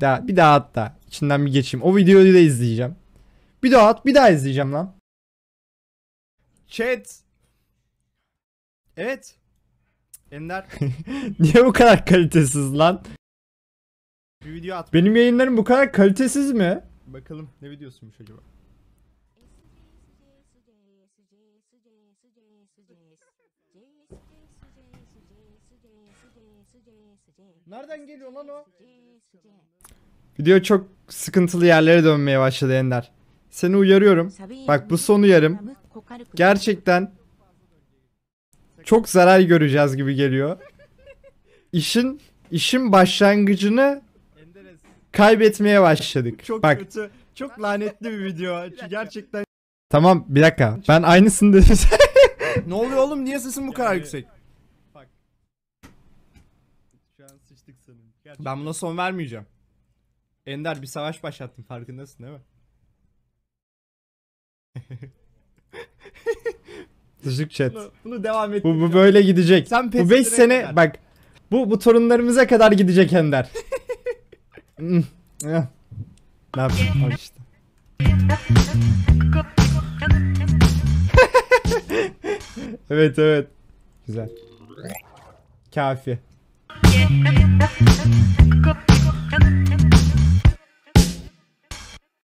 Daha, bir daha at da. İçinden bir geçeyim. O videoyu da izleyeceğim. Bir daha at bir daha izleyeceğim lan. Chat. Evet. Ender Niye bu kadar kalitesiz lan? bir video at. Benim yayınlarım bu kadar kalitesiz mi? Bakalım ne videosuymuş acaba. Nereden geliyor lan o? Video çok sıkıntılı yerlere dönmeye başladı Ender. Seni uyarıyorum. Bak bu son uyarım. Gerçekten çok zarar göreceğiz gibi geliyor. İşin işin başlangıcını Enderes. kaybetmeye başladık. Çok Bak kötü. Çok lanetli bir video. Gerçekten. tamam bir dakika. Ben aynısını dedim. ne oluyor oğlum? Niye sesin bu kadar yüksek? Şu an sıçtık sanırım. Ben buna son vermeyeceğim. Ender bir savaş başlattın farkındasın değil mi? Düşük chat. Bunu, bunu devam et. Bu, bu böyle gidecek. Sen pes bu 5 edene sene kadar. bak bu bu torunlarımıza kadar gidecek Ender. Ne yapayım al işte. evet evet. Güzel. Kafi. go, go.